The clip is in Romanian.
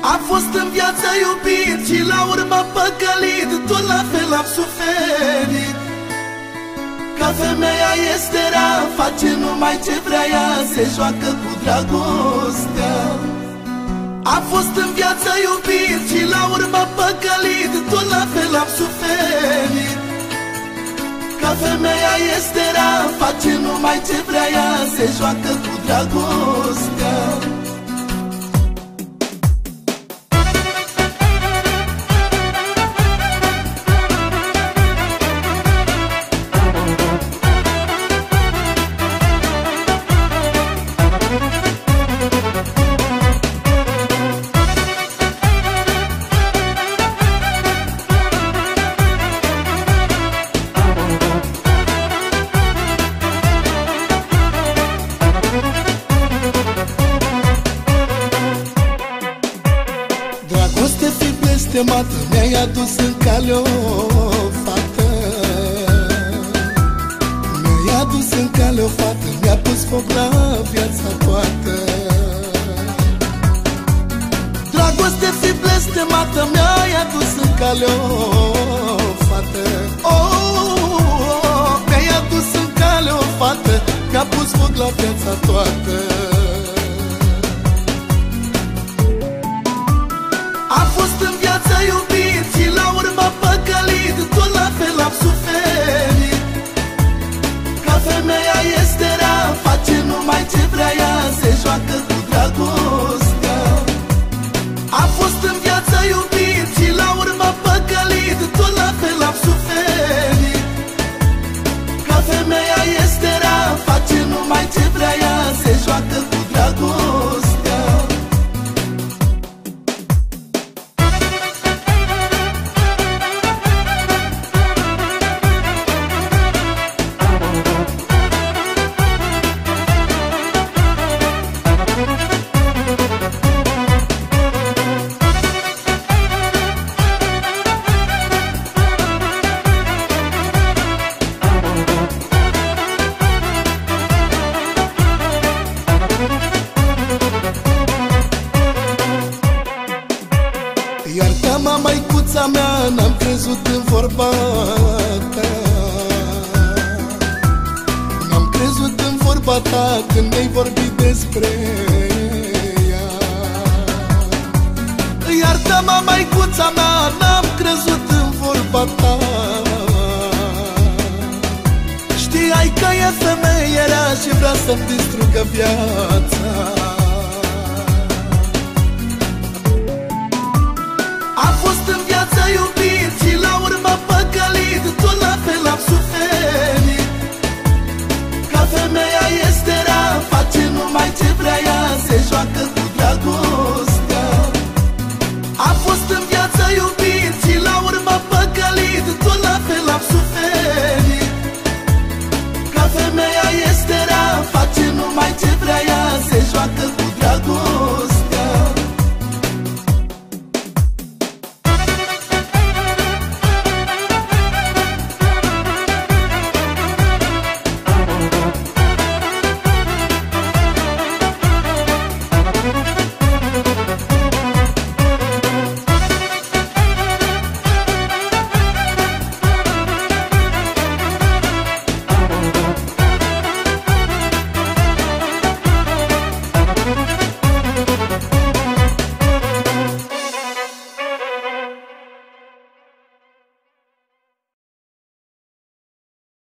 A fost în viață iubit și la urmă păcălit. Tot la fel am suferit. Ca femeia este rea Face numai ce vrea ea Se joacă cu dragostea A fost în viață iubit și la urmă păcălit. Tot la fel am suferit. Ca femeia este rea Face numai ce vrea ea Se joacă cu dragostea Dragoste fi blestemată Mi-ai adus în cale o fată. Mi-ai adus în cale o fată Mi-a pus foc la viața toată. Dragoste fi blestemată Mi-ai adus în cale o fată. Oh, Mi-ai adus în cale o fată Mi-a pus foc la viața toată Iartă-mă, măicuța mea, n-am crezut în vorba ta. N-am crezut în vorba ta când mi-ai vorbit despre ea. Iartă-mă, măicuța mea, n-am crezut în vorba ta. Știai că e femeie rea și vrea să-mi distrugă viața